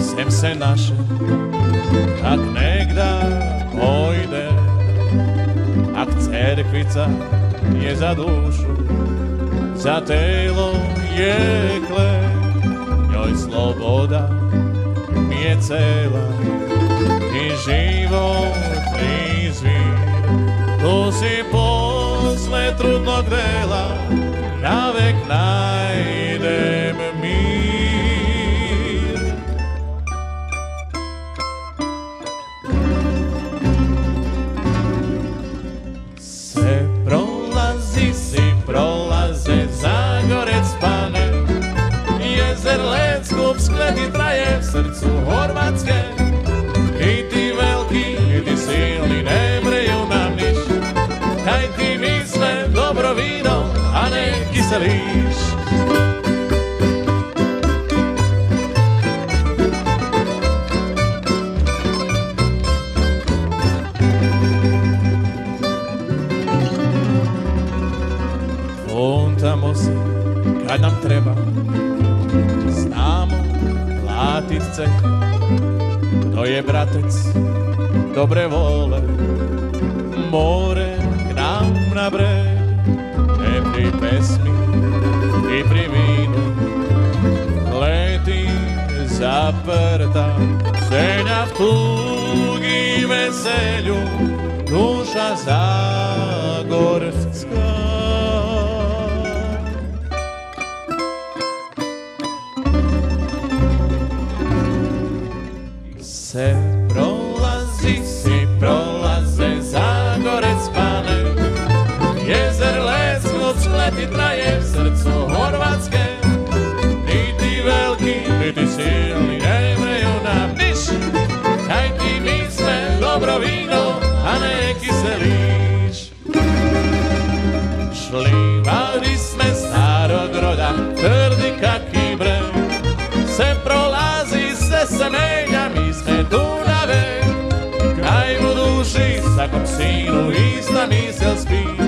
sem se naše, kak negda pojde. Ak cerkvica je za dušu, za telo jekle, njoj sloboda mi je cela i životni zvir. Tu si posle trudnog dela, navek najdem let, skup skleti traje srcu Horvatske. I ti veliki, i ti silni, ne mreju nam niš, kaj ti misle dobro vino, a ne kiseliš. Funtamo se kad nam treba známo látitce, kto je bratec, dobre vole, more k nám na breh, pri pesmi i pri vínu. Lety zaprta, seňa v túgim veselju, duša záleží. Se prolazi, si prolaze Zagorec pane Jezer Leskuc leti traje v srcu Horvatske Niti veliki, niti silni ne mreju nam niš Kaj ti misle dobro vino, a ne kiseliš Šlivali sme starog roda, tvrdi breg Se be.